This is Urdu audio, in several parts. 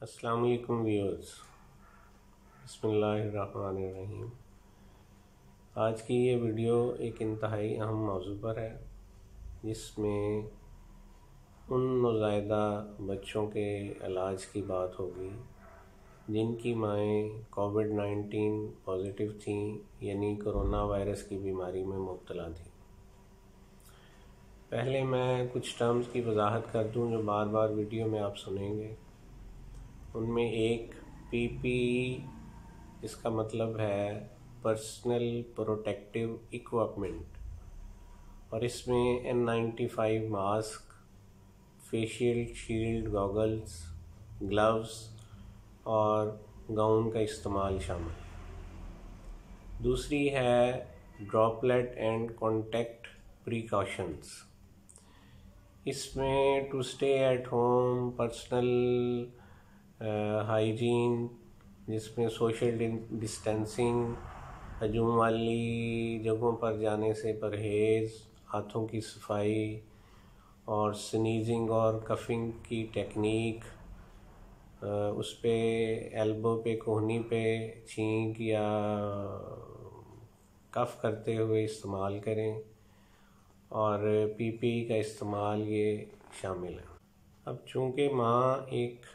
السلام علیکم ویورز۔ بسم اللہ الرحمن الرحیم۔ آج کی یہ ویڈیو ایک انتہائی اہم موضوع پر ہے، جس میں ان نوزائیدہ بچوں کے علاج کی بات ہوگی، جن کی مائیں کووڈ نائنٹین پازیٹیو تھیں یعنی کرونا وائرس کی بیماری میں مبتلا تھیں۔ پہلے میں کچھ ٹرمز کی وضاحت کر دوں جو بار بار ویڈیو میں آپ سنیں گے۔ ان میں ایک پی پی، اس کا مطلب ہے پرسنل پروٹیکٹیو اکوپمنٹ، اور اس میں N ninety five mask, facial shield goggles, gloves اور گاؤن کا استعمال شامل۔ دوسری ہے ڈراپلیٹ اینڈ کانٹیکٹ پریکاشنز۔ اس میں to stay at home personal hygiene جس میں سوشل ڈسٹینسنگ ہجوم والی جگہوں پر جانے سے پرہیز، ہاتھوں کی صفائی اور سنیزنگ اور کفنگ کی ٹیکنیک اس پہ ایلبو پہ، کوہنی پہ چھینک یا کف کرتے ہوئے استعمال کریں اور پی پی کا استعمال یہ شامل ہے۔ اب چونکہ ماں ایک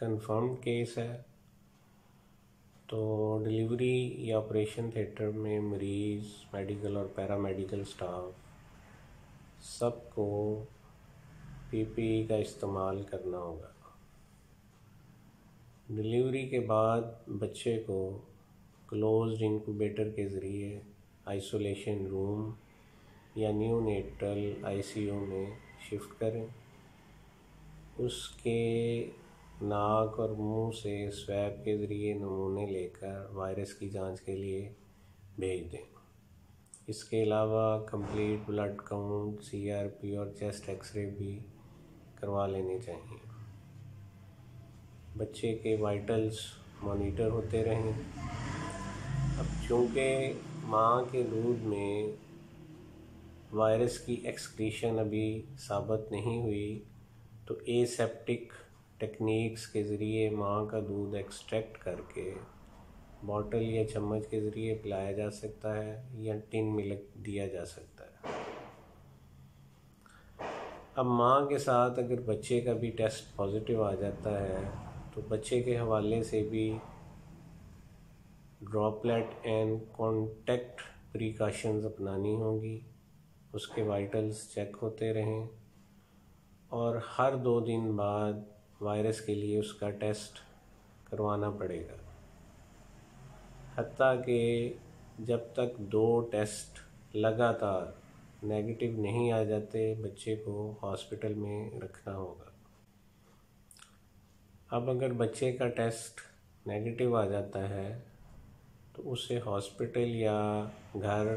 کنفرم کیس ہے، تو ڈلیوری یا آپریشن تھیٹر میں مریض میڈیکل اور پیرا میڈیکل سٹاف سب کو پی پی ای کا استعمال کرنا ہوگا۔ ڈلیوری کے بعد بچے کو کلوزڈ انکوبیٹر کے ذریعے آئسولیشن روم یا neonatal I C U میں شفٹ کریں۔ اس کے ناک اور منہ سے سویب کے ذریعے نمونے لے کر وائرس کی جانچ کے لیے بھیج دیں۔ اس کے علاوہ complete blood count, C R P اور چیسٹ ایکس رے بھی کروا لینے چاہیے۔ بچے کے وائٹلز مانیٹر ہوتے رہیں۔ اب چونکہ ماں کے دودھ میں وائرس کی ایکسکریشن ابھی ثابت نہیں ہوئی، تو اے سیپٹک ٹیکنیکس کے ذریعے ماں کا دودھ ایکسٹریکٹ کر کے باٹل یا چمچ کے ذریعے پلایا جا سکتا ہے یا ٹن ملک دیا جا سکتا ہے۔ اب ماں کے ساتھ اگر بچے کا بھی ٹیسٹ پازیٹیو آ جاتا ہے تو بچے کے حوالے سے بھی ڈراپلیٹ اینڈ کانٹیکٹ پریکاشنز اپنانی ہوں گی اس کے وائٹلز چیک ہوتے رہیں اور ہر دو دن بعد وائرس کے لیے اس کا ٹیسٹ کروانا پڑے گا۔ حتیٰ کہ جب تک دو ٹیسٹ لگاتار نیگیٹو نہیں آ جاتے، بچے کو ہاسپٹل میں رکھنا ہوگا۔ اب اگر بچے کا ٹیسٹ نیگیٹو آ جاتا ہے، تو اسے ہاسپٹل یا گھر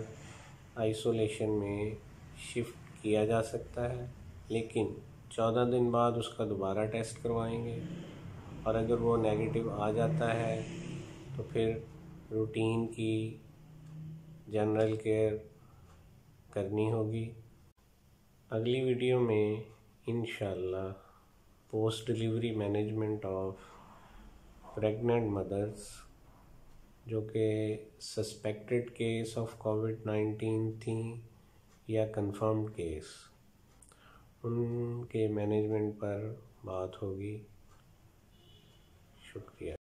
آئسولیشن میں شفٹ کیا جا سکتا ہے، لیکن چودہ دن بعد اس کا دوبارہ ٹیسٹ کروائیں گے اور اگر وہ نیگیٹو آ جاتا ہے تو پھر روٹین کی جنرل کیئر کرنی ہوگی۔ اگلی ویڈیو میں انشاءاللہ post delivery management of pregnant mothers جو کہ suspected case of Covid nineteen تھیں یا کنفرمڈ کیس۔ ان کے مینجمنٹ پر بات ہوگی۔ شکریہ۔